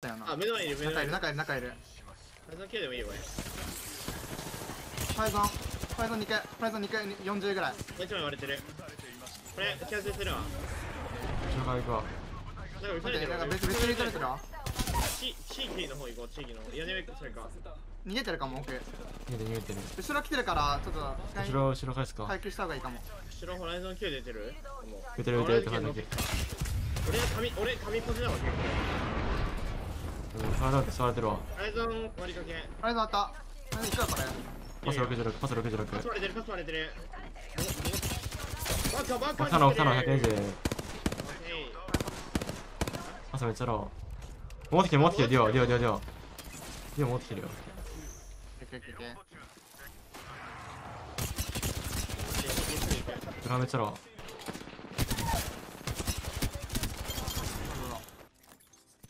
だよな。あ目の前にいる目の中いる前にいる。中いる中いる。ライゾン9でもいいよこれ。ファイゾンファイゾン2回ファイゾン2回40ぐらい。もう一枚割れてる。これキャンセルするわ。紹介行くわ。なんか撃たれてるか別別に撃たれてるわ。地地域の方行こう地域の方。屋根上それか。逃げてるかも奥逃げて逃げてる。後ろ来てるからちょっと後ろ後ろ返すか。回復した方がいいかも。後ろホライゾン9出てる。もう出てる出てる出てる。俺俺髪俺髪ポジだわ結構。うん体だって座れてるわ。ホライゾン割りかけ。ファイゾンあった。ファイゾンいくらこれパス66パスパス66割れてるパス割れてる。バカバカバカのバカの120オッケーパスめっちゃろ持ってきて持ってきてデュオデュオデュオデュオデュオ持ってきてるよオッケーオッケーオッケーブラめっちゃろ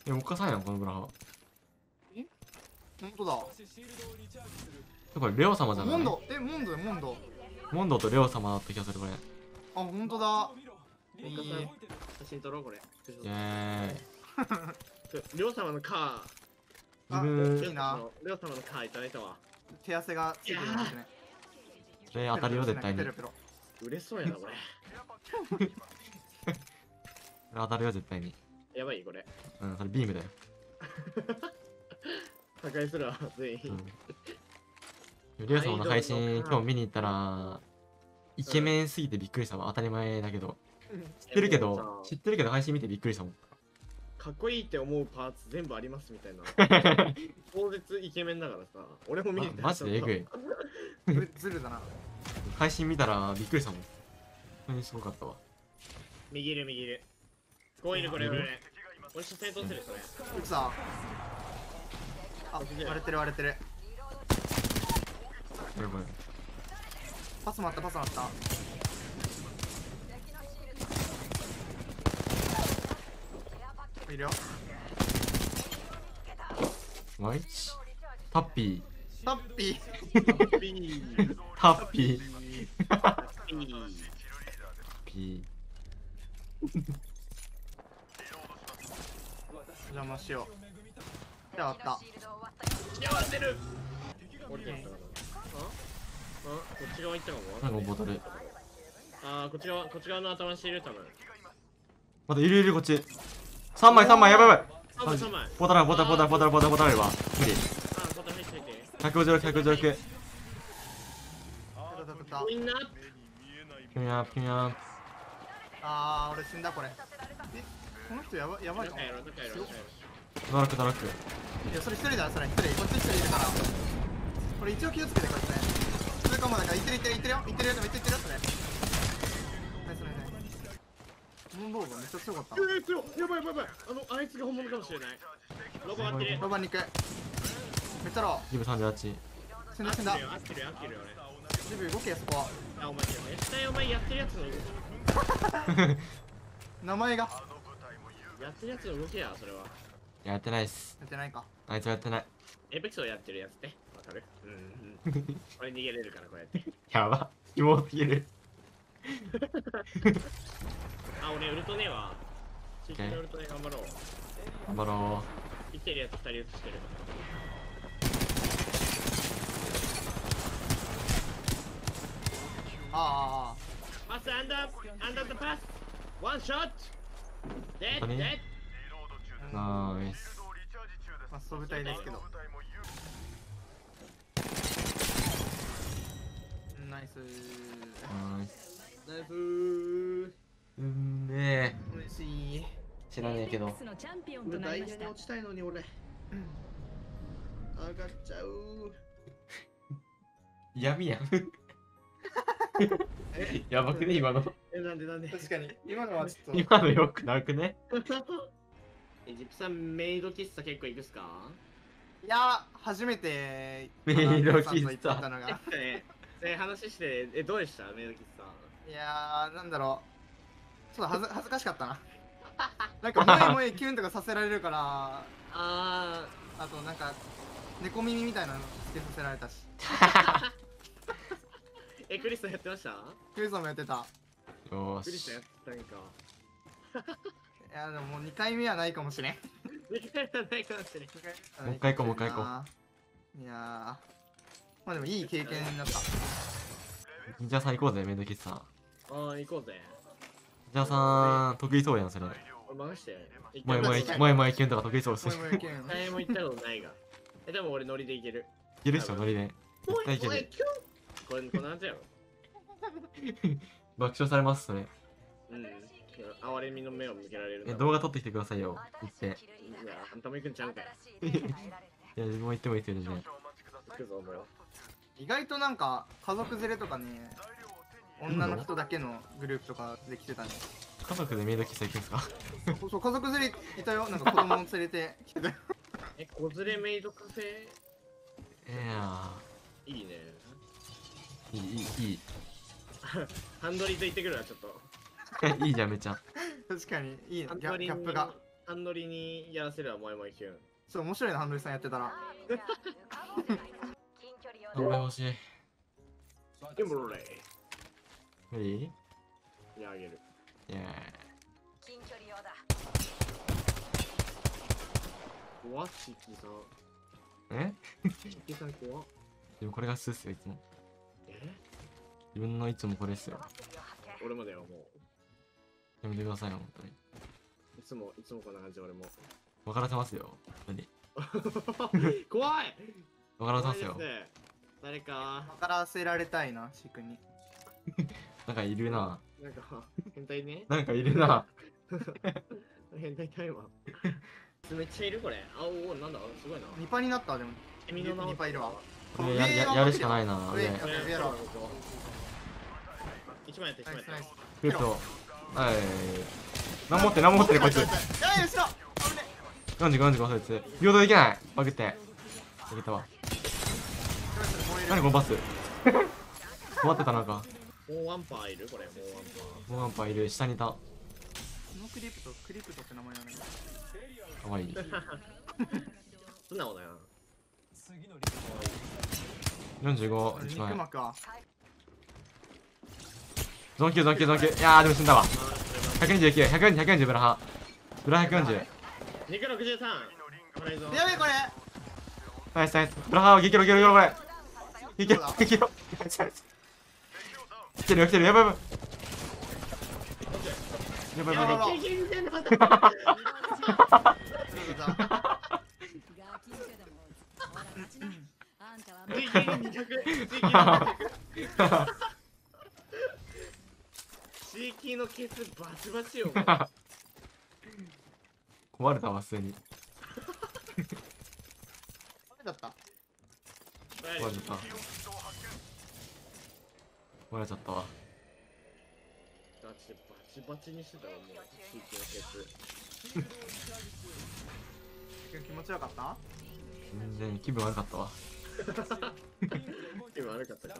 えもう一回さんやんこのブラハ本当だ。これレオ様じゃない？モンド。えモンドだよモンド。モンドとレオ様だった気がするこれ。あ本当だ。い。い写真撮ろうこれ。イエーイ。りょう様のカ自あ分いいな。ーりょう様のカーいただいたわ。手汗がついてるんですね。それ当たるよ絶対に。ペロペロ売れそうやな これ当たるよ絶対に。やばいこれ。うんそれビームだよ 破壊するわ全員。うん。レオ様の配信今日見に行ったらイケメンすぎてびっくりしたわ。当たり前だけど。知ってるけどさ知ってるけど配信見てびっくりしたもん。かっこいいって思うパーツ全部ありますみたいな。当絶イケメンだからさ。俺も見に行ったマジでえぐい。ずずるだな。配信見たらびっくりしたもん。本当にすごかったわ。右いる右いる。こういるこれ俺俺俺初戦取ってるそれうくさあ割れてる割れてる。パスもあったパスもあった。いるよ。ワイチタッピタッピピー。ータッピー。ピー。ピ邪魔しようああった。やわれてる。俺だったかなああこっち側行ったか？ーなんもかボトル。あーこっち側こっち側の頭にしてる多分。またいるいるこっち。3枚3枚。やばいやばい。3枚3枚。ボタルボタルボタルボタルボタルボタルあるわ。無理。あーボタン入ってて。156 156たたたたみんなピュニャピュニャあー俺死んだこれ。えこの人やばやばいかも。中やろ中やろ中やろドラックドラックいやそれ一人だそれ一人こっち一人いるからこれ一応気をつけてこいつねそれかもだかいってるいってるいってるよいってるよでもいってるよそれナイスナイスナイスモンボーグめっちゃ強かったえー、強やばいやばいやばいあのあいつが本物かもしれないロボ割ってるロバンに行くめっちゃロギブ38死んだ死んだ合ってるよ合ってるよジブ動けそこあお前絶対お前やってるやつの名前がやってるやつの動きやそれはやってないっす。やってないか。あいつはやってない。エペクソやってるやつね。わかる？うんうん。俺逃げれるからこうやって。やば。妹すぎる。あ俺ウルトネは地域のウルトネ頑張ろう。頑張ろ生きてるやつ2人映してる。あああパスアンダーアンダーパス。ワンショット。デッ何デッナイス。まあそう部隊ですけど。ナイス。ナイス。ナイスーうんねえ嬉しい。知らねえけど。俺なりました大変に落ちたいのに俺。上がっちゃう。闇やん え？やばくね今の。えなんでなんで？確かに。今のはちょっと。今のよくなくね？エジプさんメイド喫茶結構行くっすか？いや初めてメイド喫茶。ったのが。ええ話してえどうでした？メイド喫茶。いやーなんだろう。ちょっと恥ず恥ずかしかったな。なんか萌え萌えキュンとかさせられるから。ああとなんか猫耳みたいなのつけさせられたし。ー えクリスタやってました？クイズもやってた。よークリスタやしってたんかいやでももう2回目はないかもしれん。2回はないかもしれん。もう一回行こうもう一回行こいやーまあでもいい経験になった。じゃあさん行こうぜメイド喫茶。ああ行こうぜ。じゃあさん得意そうやんそれ。俺任してもえもえ確かにもえもえキュンとか得意そうですいもうも行ったことないが。えでも俺ノリでいける。けるっしょノリで。絶対いける。これこんな感じやろ。爆笑されますそれ。うん哀れみの目を向けられるえ動画撮ってきてくださいよ行っていやあんたも行くんちゃうんかいいや自分も行ってもいいですよね行くぞお前は意外となんか家族連れとかね女の人だけのグループとかで来てたね家族でメイド喫茶行くんですかそうそう家族連れいたよなんか子供を連れて来てたよえ子連れメイドカフェいやいいねーいいいいいハンドリーと言ってくるわちょっとい いいじゃんめっちゃ確かにいいハねギャップが。ハンドリーにやらせるわもえもえキュン。そう面白いなハンドリさんやってたら。名前欲しい。キンブレ無理？いイやあげる。や。怖っシキさん。え？シキさん怖っ。でもこれがすっすよいつも。え？自分のいつもこれっすよ。俺もだよもやめてくださいよ本当に。ういつもいつもこんな感じ俺も。分からせますよ本当に。怖い！分からせますよ。すね。誰か。分からせられたいなシー君に。なんかいるな。なんか変態ね。なんかいるな。変態タイマーめっちゃいるこれ。あおおなんだ？すごいな。2パになったでも。君の？名ニパいるわ。これやややるしかないな上。上。やろう一枚やって一枚やって。ナイスナイス。フートはい。何持って何持ってるこいつ。やい後ろ危ね45、45そいつ平等できない。バグって。バグったわ。何このバス。困ってたなんか。もうワンパーいるこれ。もうワンパもうワンパーいる。下にいた。かこのクリプトクリプトって名前な んだけどわいいー素直だよ45あれ1枚肉ゾンキューゾンキューゾンキューいやーでも死んだわ129、140、140ブラハブラ140 263これぞやべえこれナイスナイスブラハ激ロ激ロ激ロこれ激ロ激ロ来てるよ来てるやばいやばいやばいやばいやばいいけいけいけまた水金200水金200水金のケツバチバチよ。もう壊れたわ普通に。誰だった。壊れちゃった。壊れちゃったわ。ガチでバチバチにしてたわもう水金のケツ気持ちよかった？全然気分悪かったわ。今悪かったか